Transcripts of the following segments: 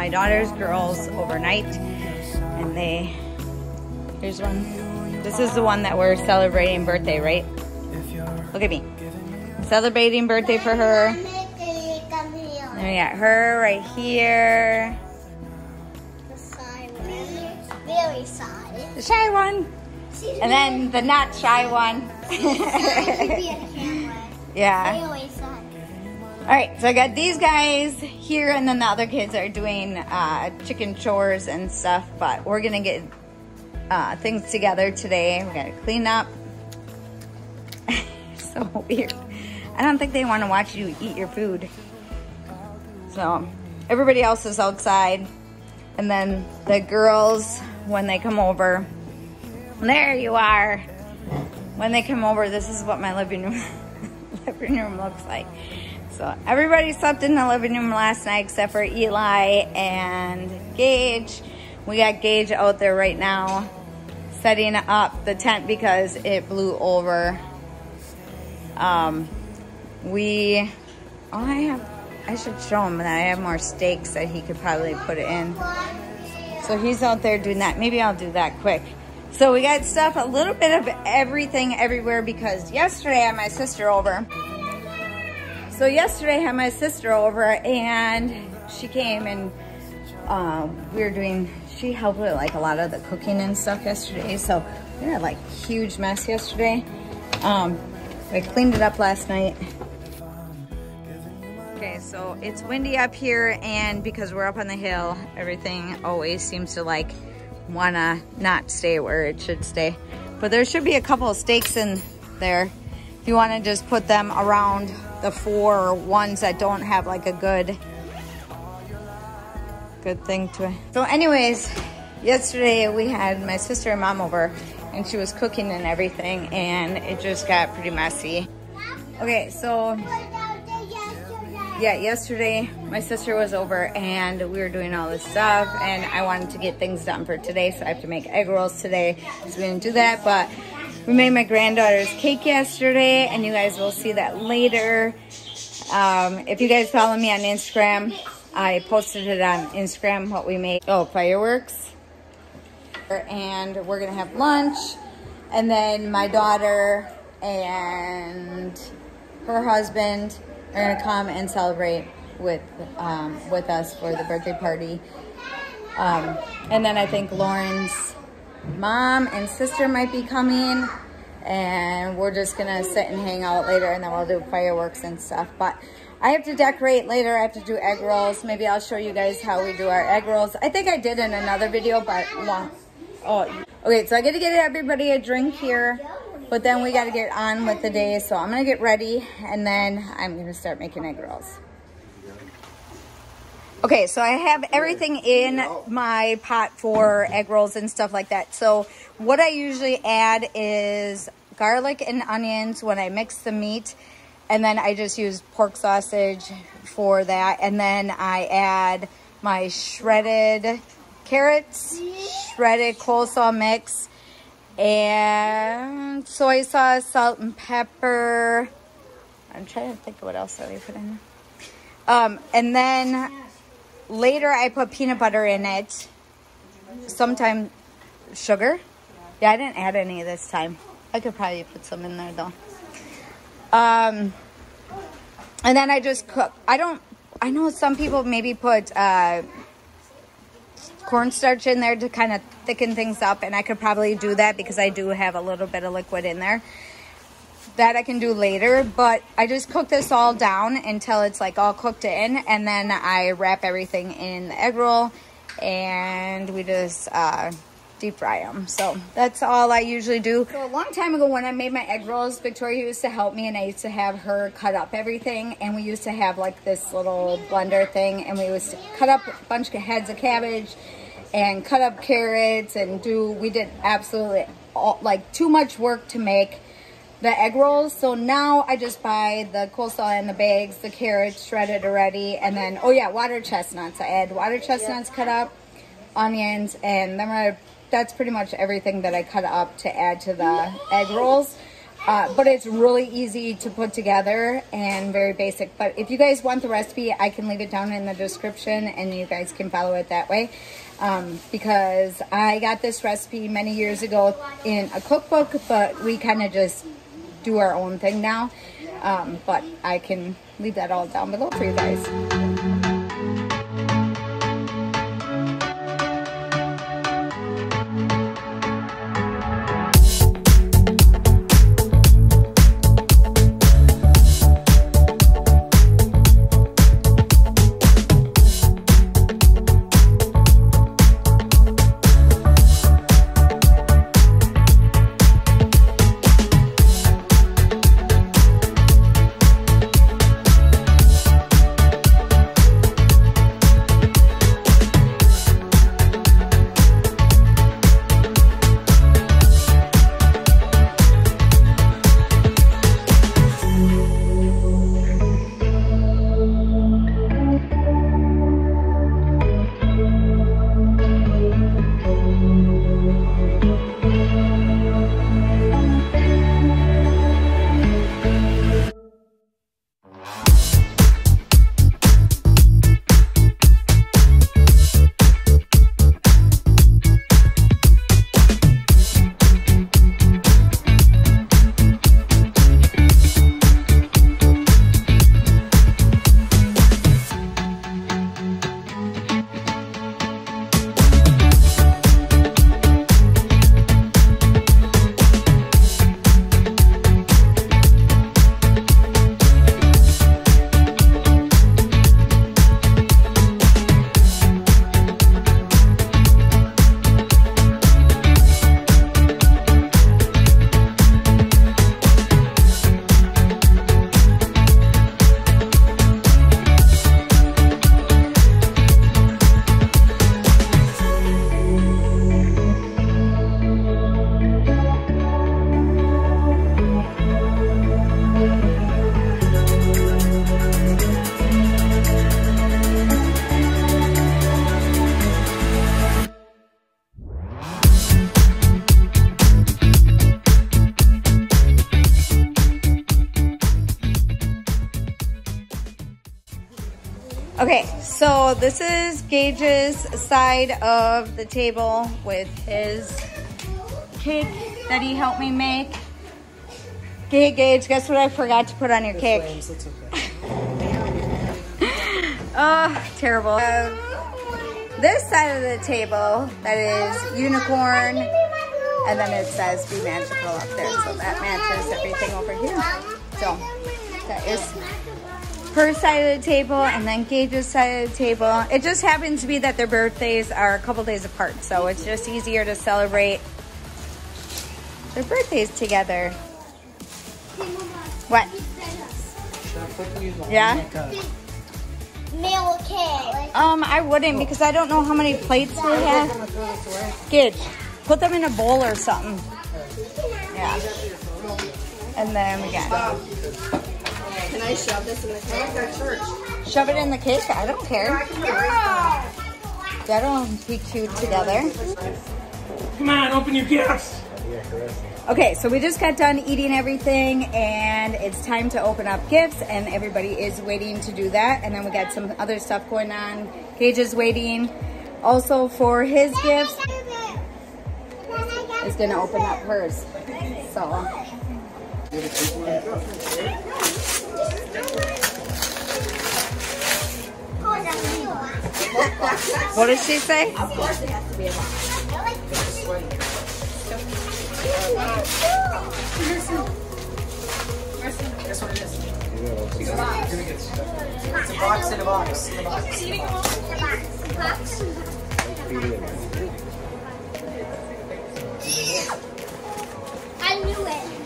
my daughter's girls overnight and they, here's one. This is the one that we're celebrating birthday, right? Look at me. Celebrating birthday for her. And we got her right here. The side one. Very. The shy one. And then the not shy one. yeah. All right, so I got these guys here, and then the other kids are doing uh, chicken chores and stuff. But we're gonna get uh, things together today. We gotta clean up. so weird. I don't think they want to watch you eat your food. So everybody else is outside, and then the girls when they come over. There you are. When they come over, this is what my living room living room looks like. So everybody slept in the living room last night except for Eli and Gage. We got Gage out there right now setting up the tent because it blew over. Um, we, oh, I have, I should show him that I have more stakes that he could probably put in. So he's out there doing that. Maybe I'll do that quick. So we got stuff, a little bit of everything everywhere because yesterday I had my sister over. So yesterday I had my sister over and she came and um, we were doing, she helped with like a lot of the cooking and stuff yesterday. So we had like huge mess yesterday. Um, I cleaned it up last night. Okay, so it's windy up here and because we're up on the hill, everything always seems to like wanna not stay where it should stay. But there should be a couple of stakes in there. You wanna just put them around the four ones that don't have like a good, good thing to. So anyways, yesterday we had my sister and mom over and she was cooking and everything and it just got pretty messy. Okay, so yeah, yesterday my sister was over and we were doing all this stuff and I wanted to get things done for today, so I have to make egg rolls today. So we didn't do that, but we made my granddaughter's cake yesterday and you guys will see that later. Um, if you guys follow me on Instagram, I posted it on Instagram what we made. Oh, fireworks. And we're gonna have lunch and then my daughter and her husband are gonna come and celebrate with um, with us for the birthday party. Um, and then I think Lauren's mom and sister might be coming, and we're just gonna sit and hang out later, and then we'll do fireworks and stuff. But I have to decorate later. I have to do egg rolls. Maybe I'll show you guys how we do our egg rolls. I think I did in another video, but long. Oh, okay. So I got to get everybody a drink here. But then we got to get on with the day. So I'm to get ready and then I'm to start making egg rolls. Okay, so I have everything in my pot for egg rolls and stuff like that. So what I usually add is garlic and onions when I mix the meat. And then I just use pork sausage for that. And then I add my shredded carrots, shredded coleslaw mix, and soy sauce, salt and pepper. I'm trying to think of what else I put in. Um, and then later I put peanut butter in it. Sometimes sugar. Yeah, I didn't add any this time. I could probably put some in there though. Um, and then I just cook. I don't, I know some people maybe put uh, cornstarch in there to kind of thicken things up and I could probably do that because I do have a little bit of liquid in there. That I can do later, but I just cook this all down until it's like all cooked in and then I wrap everything in the egg roll and we just uh, deep fry them. So that's all I usually do. So a long time ago when I made my egg rolls, Victoria used to help me and I used to have her cut up everything and we used to have like this little blender thing and we used to cut up a bunch of heads of cabbage and cut up carrots and do, we did absolutely all, like too much work to make the egg rolls. So now I just buy the coleslaw in the bags, the carrots shredded already, and then, oh yeah, water chestnuts. I add water chestnuts cut up, onions, and then I, that's pretty much everything that I cut up to add to the egg rolls. Uh, but it's really easy to put together and very basic. But if you guys want the recipe, I can leave it down in the description and you guys can follow it that way. Um, because I got this recipe many years ago in a cookbook, but we kind of just do our own thing now. Um, but I can leave that all down below for you guys. This is Gage's side of the table with his cake that he helped me make. Okay, Gage, guess what I forgot to put on your cake? oh, terrible. Uh, this side of the table, that is unicorn, and then it says be magical up there. So that matches everything over here. So that is her side of the table and then Gage's side of the table. It just happens to be that their birthdays are a couple days apart, so it's just easier to celebrate their birthdays together. What? Yeah? Cake. Um, I wouldn't because I don't know how many plates we have. Gage, put them in a bowl or something. Yeah. And then we got Can I shove this in the cake? Shove it in the cake. I don't care. That'll be cute together. Come on, open your gifts. Okay, so we just got done eating everything and it's time to open up gifts and everybody is waiting to do that. And then we got some other stuff going on. Gage is waiting also for his gifts. Is gonna open up hers. So. What did she say? Guess what it is? It's a box. It's a box in a box in a box. I knew it.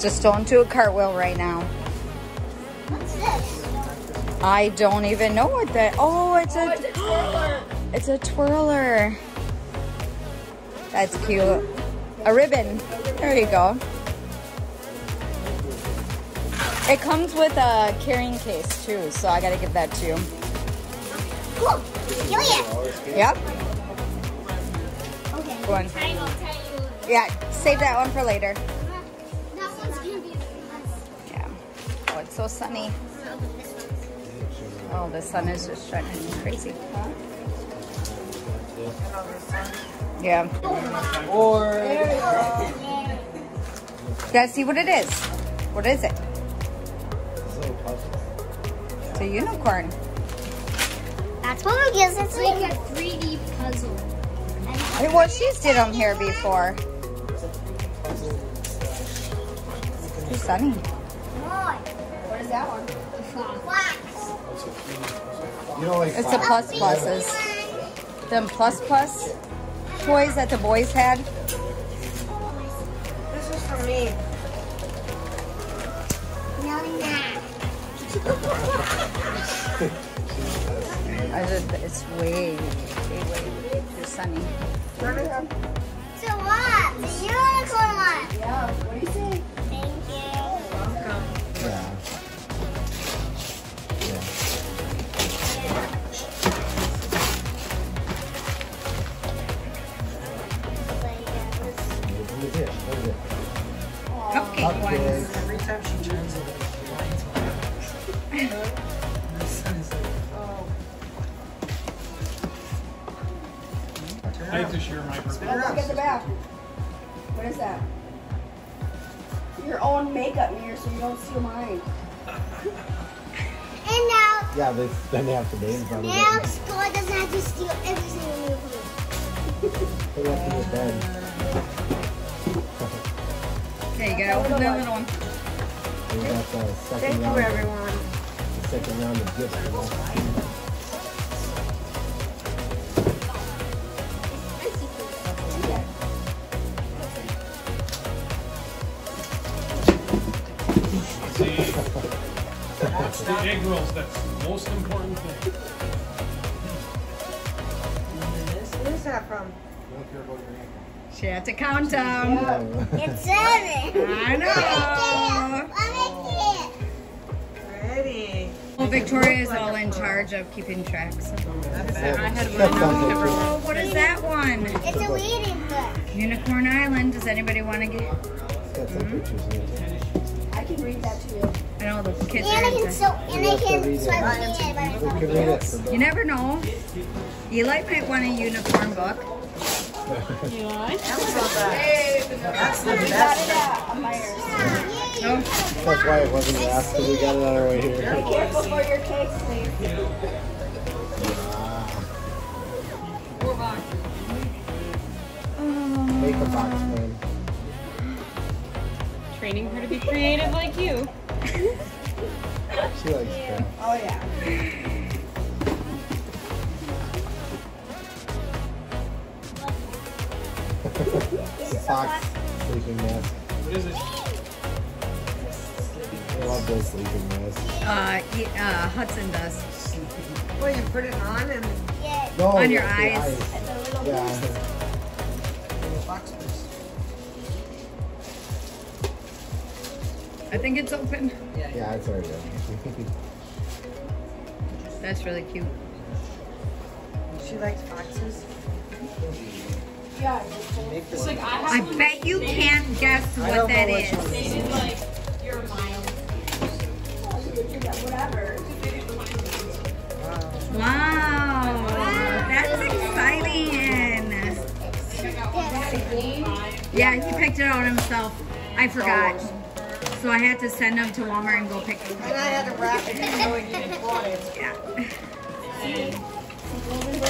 Just don't do a cartwheel right now. What's this? I don't even know what that. Oh, it's a. It's a twirler. That's cute. A ribbon. There you go. It comes with a carrying case too, so I gotta give that to you. Cool. Julia. Yep. Okay. Go on. I will tell you. Yeah, save that one for later. That one's gonna be the Yeah. Oh, it's so sunny. Oh, the sun is just shining crazy. Yeah. Or You guys see what it is? What is it? It's a unicorn. That's what we gives. It's like a 3D puzzle. Hey, well, she's did them here before. It's sunny. What is that one? Wax. You know, like It's the plus pluses. Them plus plus toys that the boys had. This is for me. No, nah. I just, it's way, way, way too sunny. So what? The unicorn one. Yeah. What do you say? Thank you. Yeah. What is it? What is it? Cupcake ones. Every time she share my birthday. Spin it up. Look at the back. What is that? Your own makeup mirror so you don't steal mine. And now, Yeah, they, then they have to name probably. now Score doesn't have to steal every single movie. Put it up to the bed. Okay, you gotta open the little one. We got the second Thank you, round. everyone. The second round of gifts. It's the egg rolls that's the most important thing. Where is that from? Don't care about your name. She had to count them. It's seven. I know. Let me Ready. Well, Victoria is all in charge of keeping track. So. I had Oh, what is that one? It's a reading book. Unicorn Island. Does anybody want to get? It's got some hmm? pictures in it. I can read that to you. I know the kids And I can into- so and I can swipe it in by myself. can read it for You never know. Eli might want a unicorn book. That's the best. No. That's why it wasn't last because we got it on our way here. Be Careful for your cakes, please. Make a box, man. Training her to be creative like you. She likes crap. Oh, yeah. Socks, sleeping mask. What is it? I love those sleeping masks. Uh, he- uh, Hudson does. Well, you put it on and No, On your the eyes. Yeah. I think it's open. Yeah, it's already open. That's really cute. she likes foxes. It's like I have I bet you can't guess what don't that know what is. you- dated like you're a. Wow, that's exciting. Yeah, he picked it out himself. I forgot. Oh. So I had to send them to Walmart and go pick them. And I had to wrap it so it didn't fall in. Yeah.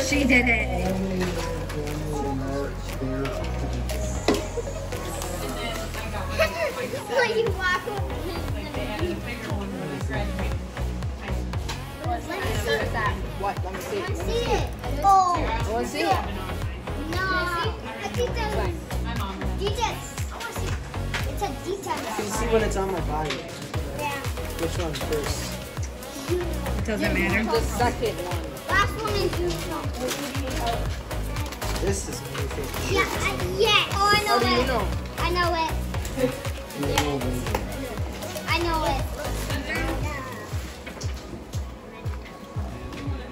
She did it. When you walk over. Let me see What? Let me see. Let me see it. Oh. You want to see it? No. I think that details. I want to see. It's a You can see when it's on my body. Yeah. Which one first? It doesn't matter. The second one. Last one is you. This is my favorite. Yeah. I, yeah. Oh, I know How do you it. know? I know it. I know it.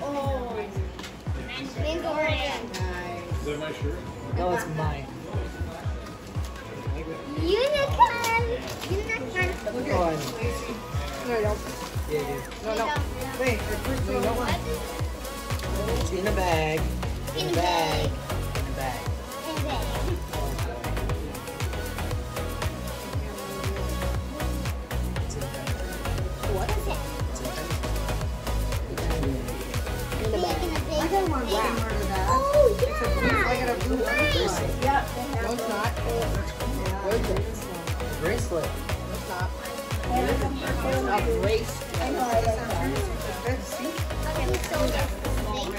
Oh. Mango orange. Is that my shirt? No, it's mine. Unicorn. I know. No, you don't. Yeah, yeah. No, no. Wait, your fruit no, no. It's in a bag. In a bag. In a bag. In a bag. What is it? In a bag. I got one Oh, yeah. I got a blue. Nice. Yeah. No, it's not. It? Bracelet. It's not. A. I know. I like that. See?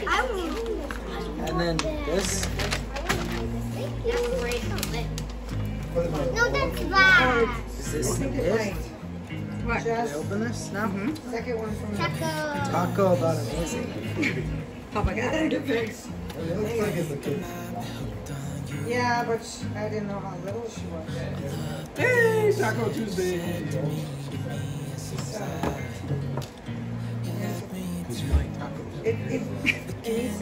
I want And then this. No, that's bad. Is this it? What? Can I open this now? Mm-hmm. Second one from Taco. Taco about amazing. Oh Papa got it. Yeah, but I didn't know how little she was. Hey, Taco Tuesday.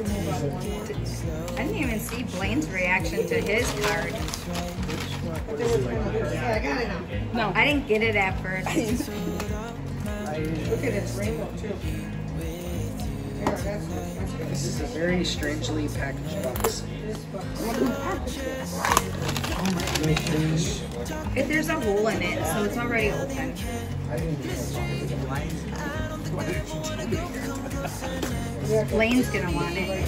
I didn't even see Blaine's reaction to his card. But there was one of those. Yeah, I got it now. No, I didn't get it at first. Look at its rainbow too. There, that's, that's good. this is a very strangely packaged box. If there's a hole in it, so it's already open. Blaine's gonna want it.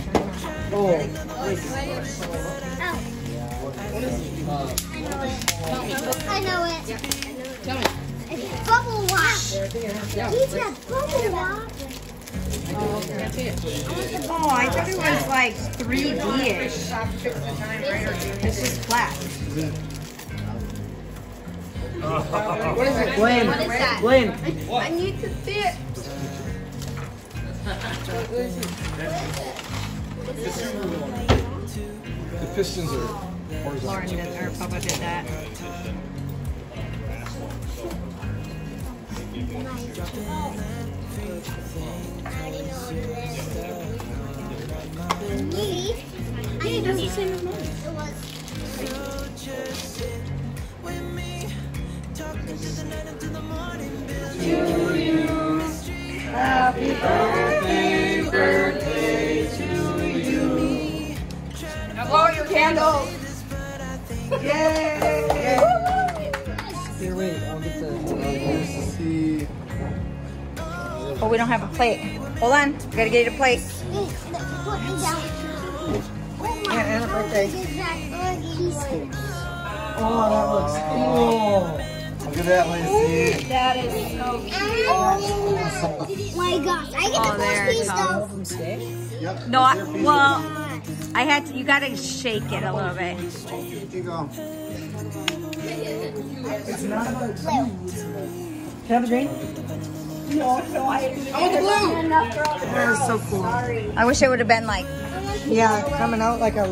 Oh, Oh. I know it. I know it tell me. It's bubble wrap. He's got bubble wrap. Oh, I thought it was like 3D-ish. It's just flat. What is it? Blaine. What is that? Blaine. I need to see it. The pistons are horizontal. Lauren did, or Papa did that. Need. I need to see it was. Now blow your candles. Yay! Here, wait. I'll get the. See. Oh, we don't have a plate. Hold on, we gotta get you a plate. Put me down. Oh Yeah, and a birthday. Oh, that looks cool. Look at that, Lacey. That is so cute. Oh my gosh. I get Oh, the first piece though. All of them stay? Yep. No, I, there's your piece. well, I had to, you gotta shake it a little bit. Here you go. Have a drink? Oh, the blue. That is so cool. I wish it would have been like, Yeah, coming out like a.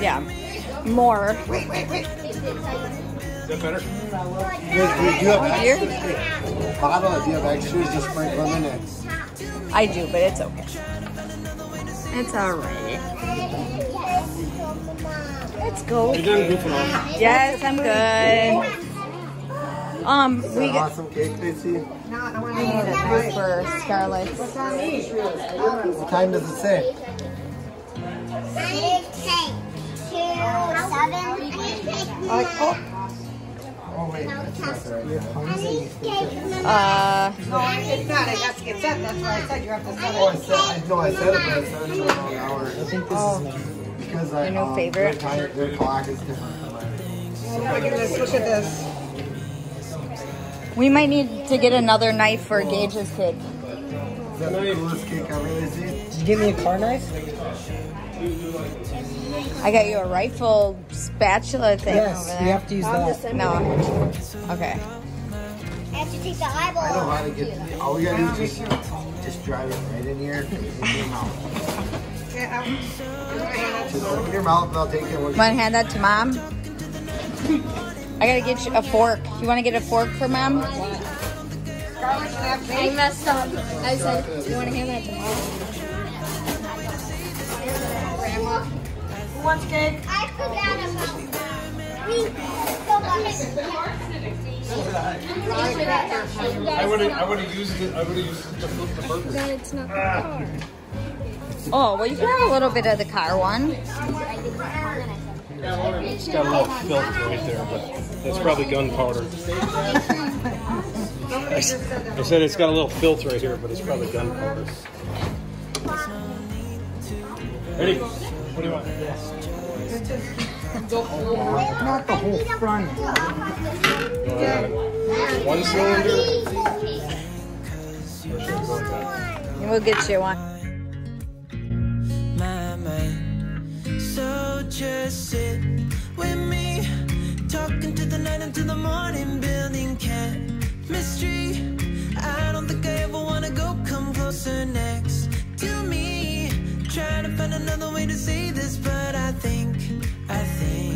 yeah, more. Wait, wait, wait. Is that better? Do you have extras? Bottle, do you have extras? Just sprinkle them in it. I do, but it's okay. It's alright. Let's go. You're done goofing off. Yes, I'm good. Um, we got awesome cake, Lacey? No, I want I need a to for Scarlett. What's on these? What time does it say? Six, eight, two, seven, eight, Like, oh, Oh, wait. That's not the right. I need cake. Uh, It's not, it has to get set, that's why I said you have to set Oh, I it. said, I know I said it, but I said it in the wrong hour. I think this is Because I, Your new um, favorite? Their, time, their clock is different from mine. Look at this, look at this. we might need to get another knife for Gage's cake. Is that the coolest cake I've really seen? Did you give me a car knife? I got you a rifle spatula thing Yes, over you have to use that. No. Okay. I have to take the eyeball. I know how to get. All we gotta do is just, just drive it right in here. In your mouth. Yeah, I'm- Just open your mouth and I'll take it. You Want to hand that to mom? I gotta get you a fork. You want to get a fork for mom? Scarlett should have cake. messed up. I said, you want to hand that to mom? Who wants cake? I forgot about I would have, I would have used it, I would have used it to flip the burger. Then it's not the ah. car. Oh, well, you can have a little bit of the car one. It's got a little filth right there, but it's probably gunpowder. I said it's got a little filth right here, but it's probably gunpowder. Ready? What do you want? Yes. Not the whole front. One cylinder? We'll get you one. my mind. So just sit with me, talking to the night until the morning, building chemistry. I don't think I ever wanna go come closer next to me. Trying to find another way to say this, but I think, I think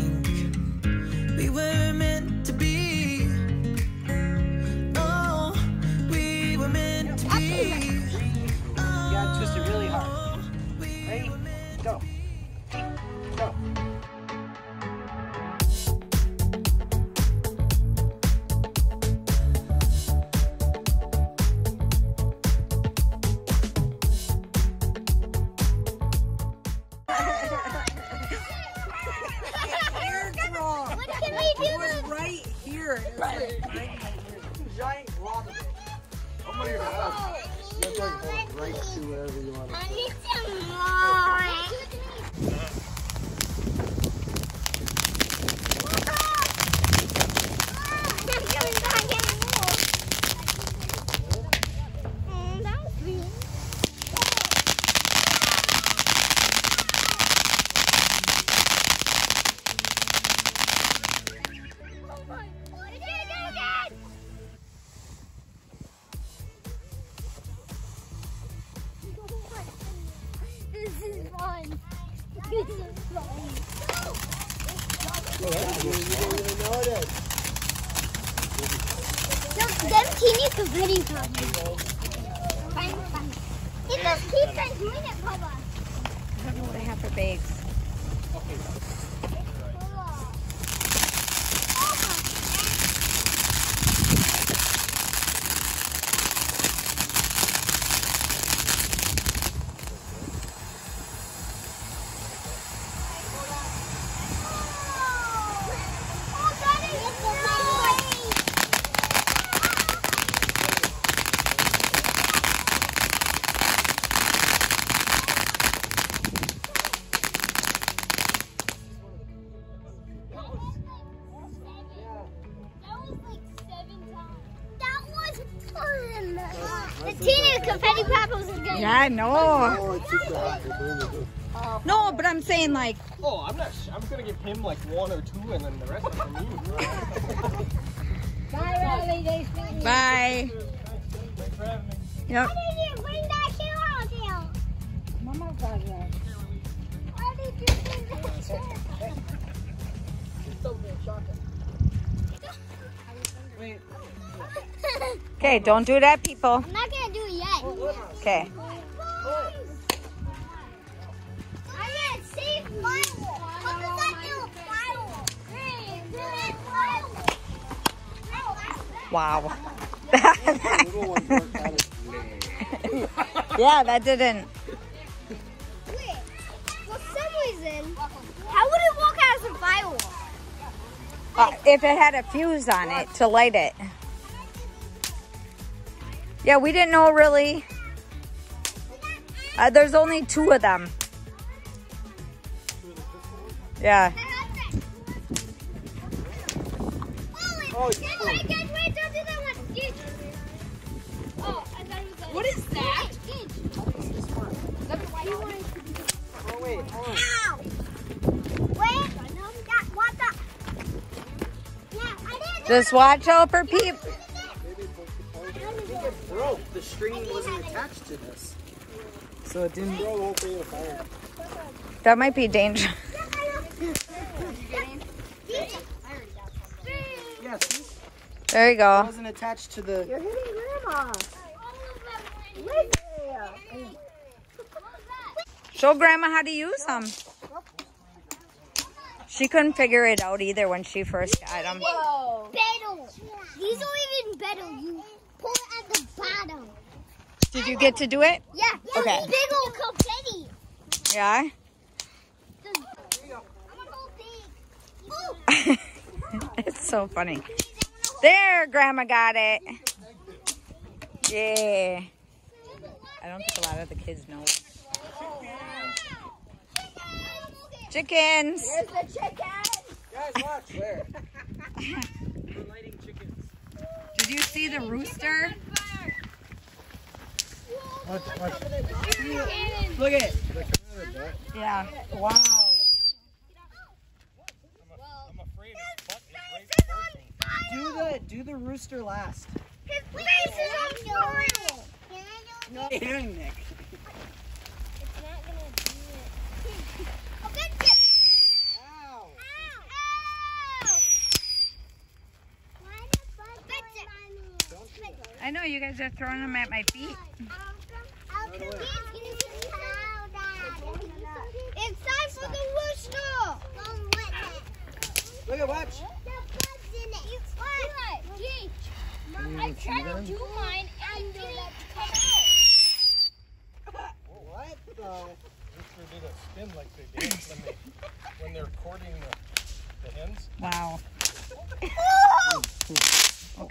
Them, them teeny confetti puppies. Fine, fine. He just keeps on it, Papa. I don't know what I have for bags. I know. Oh, it's super hot. You're doing it. No, but I'm saying like, Oh, I'm not, I'm gonna give him like one or two and then the rest is from you. bye. Yep. Why did you bring that chair out here? Mama got that. Why did you bring that chair? Wait. Okay, don't do that, people. I'm not gonna do it yet. Oh, okay. I'm gonna save firewall. How does that do firewall? Hey, do it firewall. Wow. Little ones work kind of yeah, that didn't. Wait, for some reason, how would it work as a firewall? Uh, if it had a fuse on it to light it. Yeah, we didn't know really. Uh, there's only two of them. Yeah. Oh, guys, wait, wait, don't do that one. Gage. Oh, I thought he was. What is that? Gage, Gage. Why you want Oh, wait, hold on. Ow! Wait, that, what the? Yeah, I did. Just watch out for peep. I think it broke. The string wasn't attached to this. So it didn't. Bro, won't be a fire. That might be dangerous. Yeah. There you It go. wasn't attached to the. You're hitting grandma. Right there. Show grandma how to use them. She couldn't figure it out either when she first got them. Whoa. Better. These are even better. You pull it at the bottom. Did you get to do it? Yeah. yeah Okay. Big old confetti. Yeah. I'm gonna go big. Ooh. it's so funny. There, grandma got it. Yeah. I don't think a lot of the kids know. Chickens. There's the chicken. Guys, watch. Where? We're lighting chickens. Did you see the rooster? Watch, watch. Look at it. Yeah. Wow. I'm afraid his butt is right Do the do the rooster last. His face is on fire. No, Nick. It's not gonna do it. Oh, good shit. Ow. Ow. Ow. Why the fuck do I? I know you guys are throwing them at my feet. Um, I'll come. It's time for the rooster. Don't wet it. Look at watch. The bugs in it. You what? Gage. Mm, I tried to do mine and it didn't come out. What the? Rooster did a spin like they did when they when they're courting the, the hens. Wow.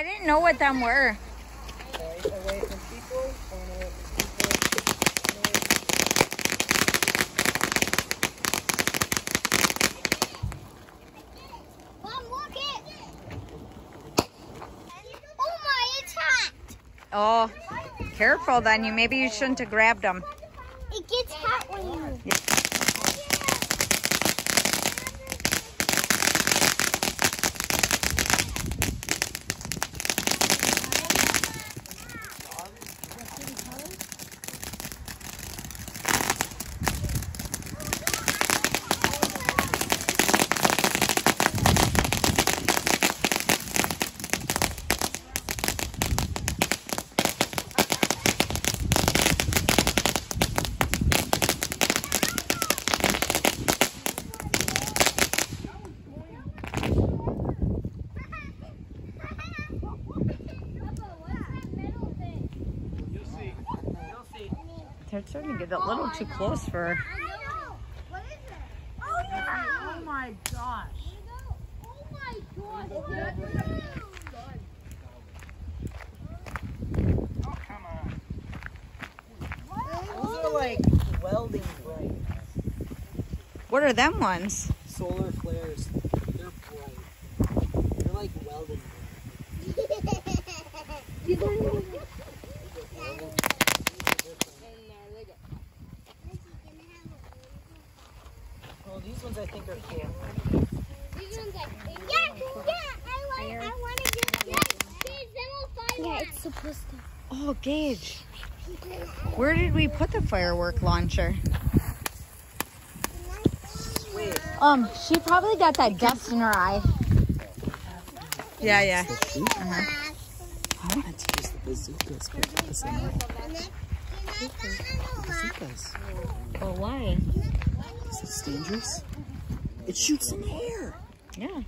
I didn't know what them were. Right away from people. Going away from people. Mom, look it! Oh my, it's hot! Oh, careful then. You maybe you shouldn't have grabbed them. It gets hot when you... You'll too close for. What is it? Oh, oh my gosh. Oh my gosh. Like welding. What are them ones? Oh, Gage. Where did we put the firework launcher? Um, she probably got that dust in her eye. Yeah, yeah. Uh-huh. I want to use the bazookas, but the same way. Bazookas. Oh, why? Is this dangerous? It shoots in the air. Yeah.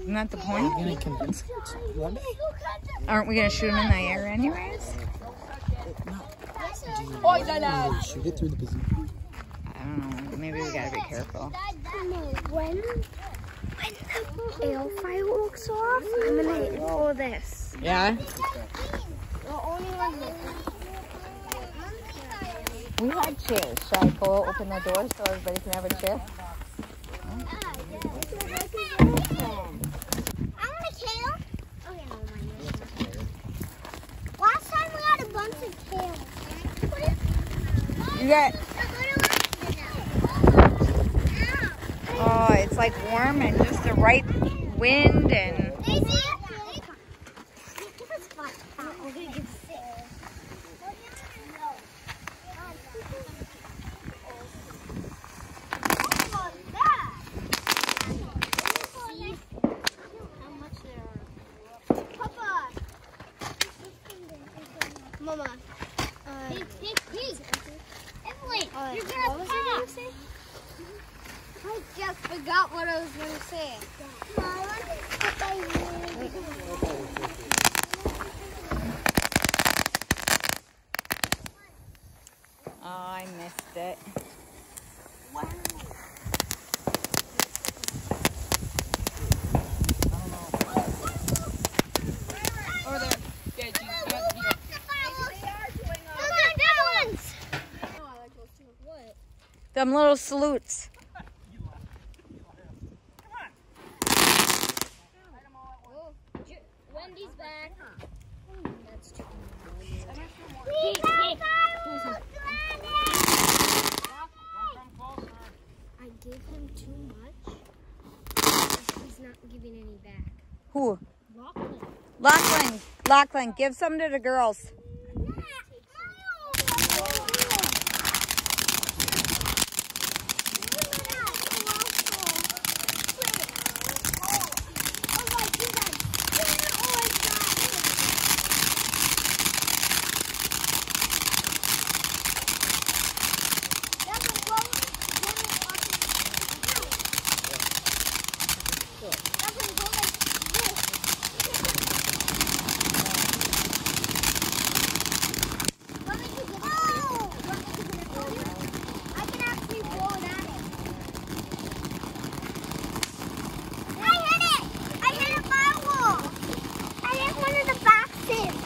Isn't that the Are point? you gonna convince her to one day? Aren't we gonna shoot him in the air anyways? Oh, shoot it through the bazooka. I don't know. Maybe we gotta be careful. When, when the air fireworks off, I'm gonna go this. Yeah. The only one that. We had chairs. Should I go open the door so everybody can have a chair? Uh, I want a kale. Oh, yeah, no, mine is. Last time we had a bunch of kale. You Oh, it's like warm and just the right wind and. Daisy! Mama. Uh, hey, hey, hey. Emily, you're gonna pop. I just forgot what I was gonna say. Oh, I missed it. Them little salutes. Wendy's back. That's true. I gave him too much. He's not giving any back. Who? Lachlan. Lachlan. Give some to the girls. I can actually blow it at it. I hit it! I hit a firewall! I hit one of the boxes.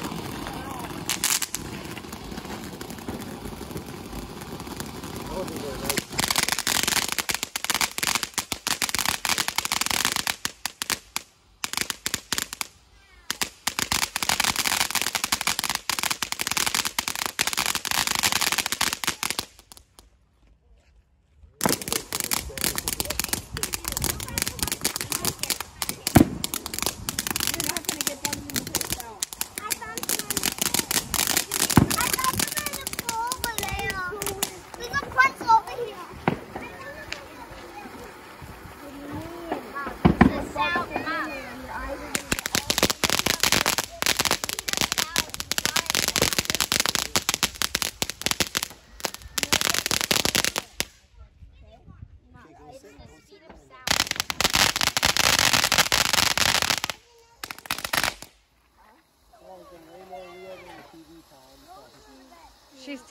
I found some. I found some in the pool over there. There's a pretzel over here. The sound mouth. She's tired. I found mine. Sit in the house and watch from the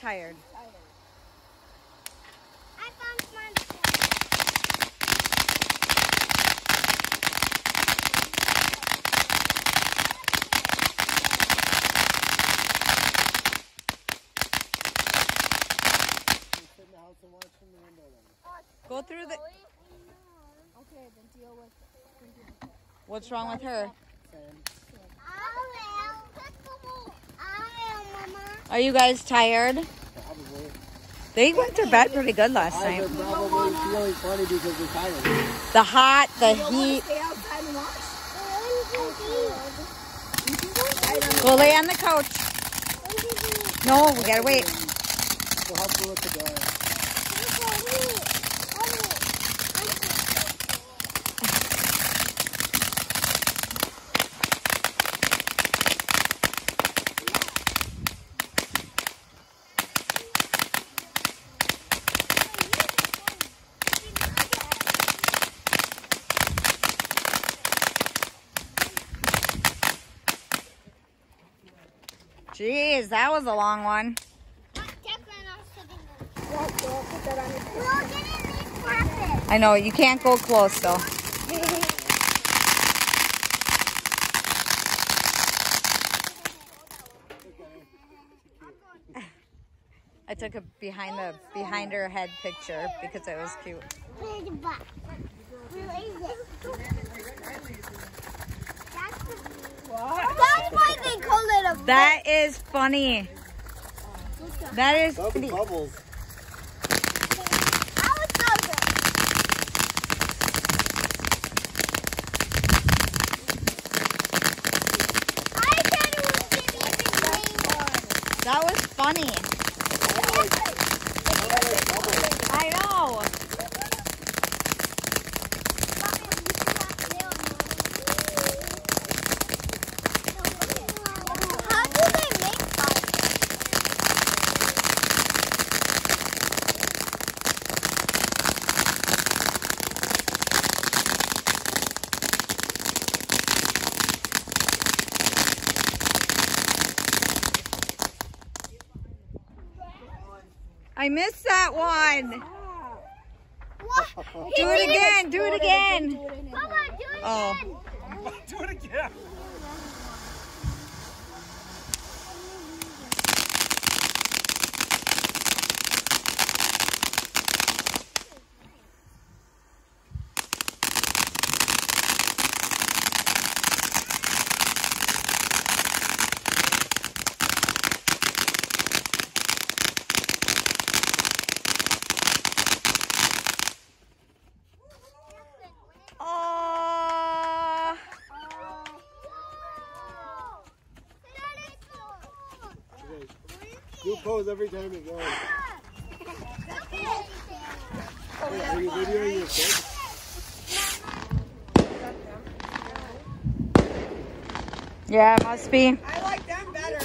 window then. through the. Okay, then deal with. What's wrong with her? Are you guys tired? Probably. They went to bed pretty good last Guys night. are probably feeling funny because they're tired. The hot, the heat. Stay outside and watch. Go lay on the couch. No, we gotta wait. That was a long one. I know, you can't go close though. I took a behind the behind her head picture because it was cute. That's why they call it a That is funny. That is Bubble funny. bubbles. That? I said it was Jimmy the rainbow. That was funny. I know. I missed that one. Do it again. Do it again. Do it Oh. Pose every time you go. Wait, are you videoing your kids? Yeah, it must be. I like them better.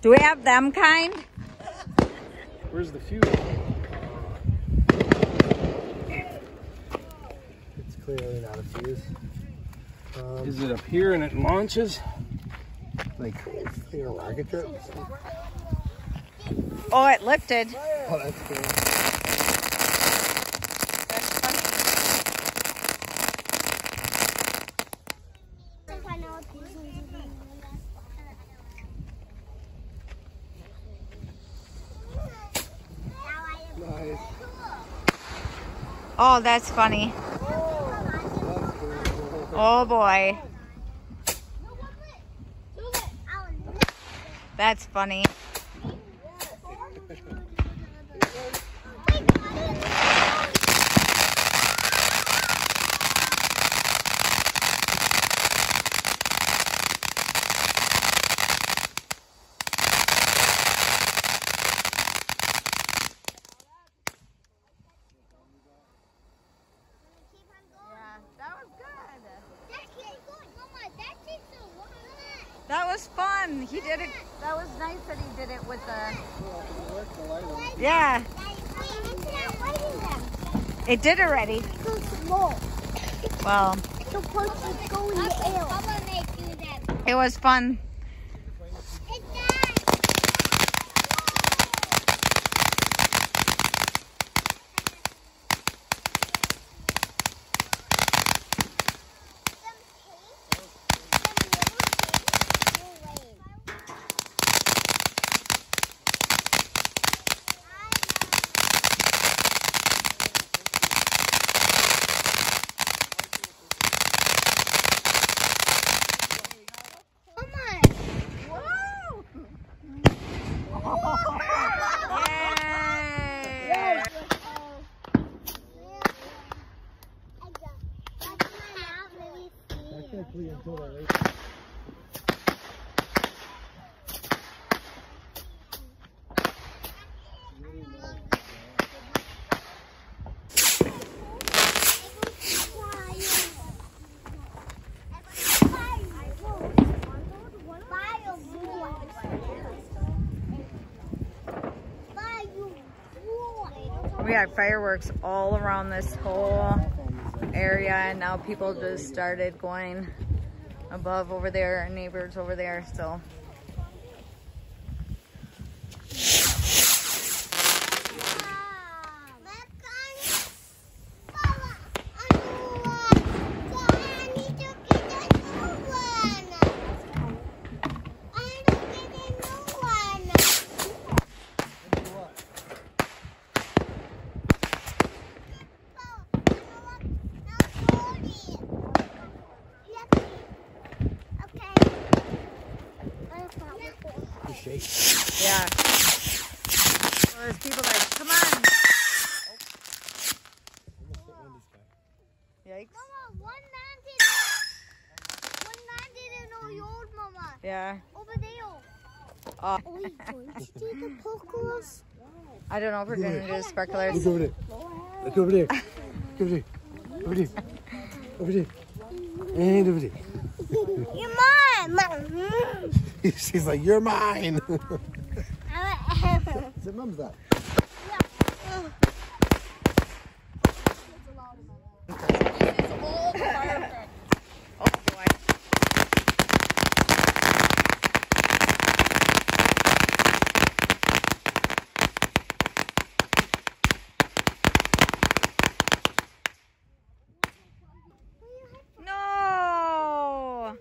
Do we have them kind? Where's the fuse? It's clearly not a. Um, Is it up here and it launches? like, you know, rocket trip? Oh, it lifted. Oh, that's cool. Nice. Oh, that's funny. Oh boy, that's funny. That was fun. He did it. That was nice that he did it with the. Yeah, it did already. Well, it was fun. Fireworks all around this whole area and now people just started going above over there, neighbors over there still. Yeah. So there's people like, come on. Yikes. Mama, one man didn't. One man didn't know your mama. Yeah. Over there. Uh, Are we going to do the parkours? I don't know if we're gonna do sparklers. Look over there. Look over there. Look over there. Over there. Over there. And over there. You're mine. Mom. She's like, you're mine. Say, mom's that. Oh boy. No.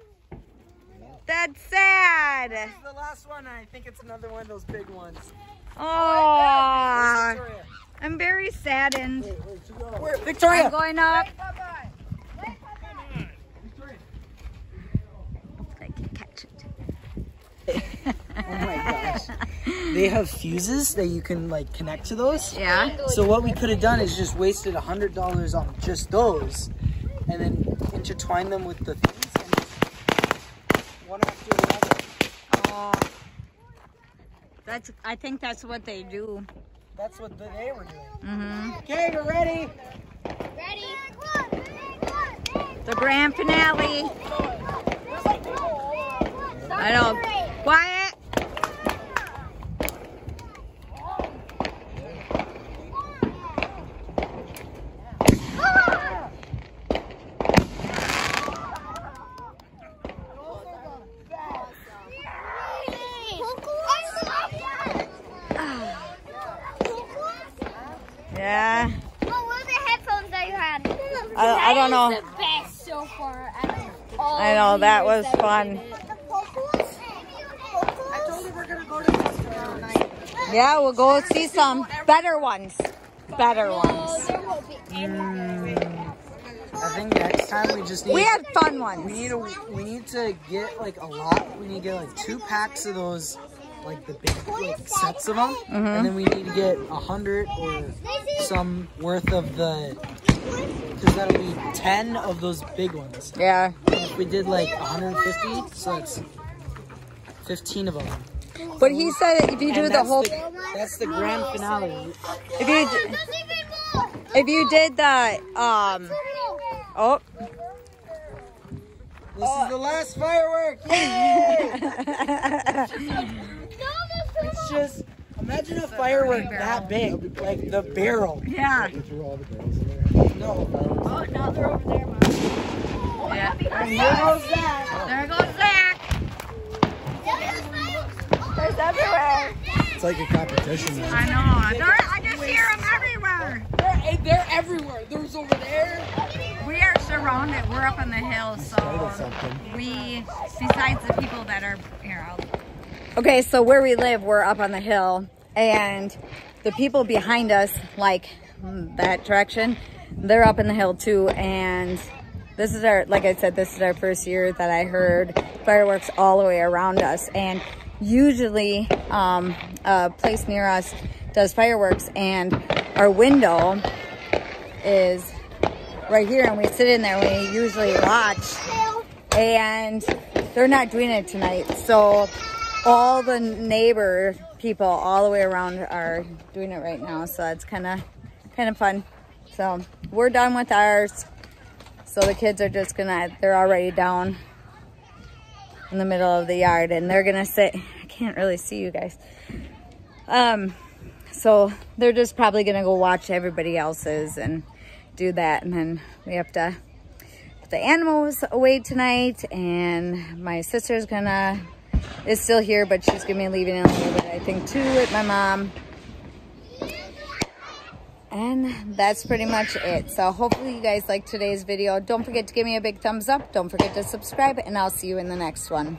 That's sad. The last one, I think it's another one of those big ones. Oh, Victoria. I'm very saddened. Where, Victoria. I'm going up. I can catch it. Oh my gosh. They have fuses that you can like connect to those. Yeah. So what we could have done is just wasted a hundred dollars on just those, and then intertwine them with the things. And one after the other. Oh, that's. I think that's what they do. That's what they were doing. hmm Okay, we're ready. Ready? The grand finale. I know. Quiet. Yeah. Oh, what are the headphones that you had? I, I don't know. The best so far. all I know that was that fun. did. I told her we're gonna go to this tonight. Yeah, we'll go see some better ones. Better No, ones. there won't be any. I think next time we just need. We had fun We ones. need to we need to get like a lot. We need to get like two packs of those, like the big like sets of them, Mm-hmm. and then we need to get a hundred or some worth of the. Because that'll be ten of those big ones. Yeah. If we did like 150, so that's 15 of them. But he said if you do And the that's whole, The, that's the grand finale. if you d- There's even more. if you did that, um, oh, This is the last firework. No, It's just imagine a firework that big, like the barrel. yeah, Get through all the barrels in there. No. Oh, no, they're over there, Mom. yeah. Here goes that. There goes Zach. There's everywhere. It's like a competition now. I know. There, I just hear them everywhere. They're, they're everywhere. There's over there. We are surrounded. We're up on the hill, so we, besides the people that are here. I'll... Okay, so where we live, we're up on the hill, and the people behind us, like mm, that direction, they're up in the hill too. And this is our, like I said, this is our first year that I heard fireworks all the way around us. And usually, um, a place near us does fireworks, and our window is right here and we sit in there and we usually watch and they're not doing it tonight. So all the neighbor people all the way around are doing it right now. So it's kind of kind of fun. So we're done with ours. So the kids are just gonna, they're already down in the middle of the yard and they're gonna sit, I can't really see you guys. Um, so they're just probably gonna go watch everybody else's and do that. And then we have to put the animals away tonight and my sister's gonna, is still here, but she's gonna be leaving in a little bit, I think too, with my mom. And that's pretty much it. So hopefully you guys liked today's video. Don't forget to give me a big thumbs up. Don't forget to subscribe and I'll see you in the next one.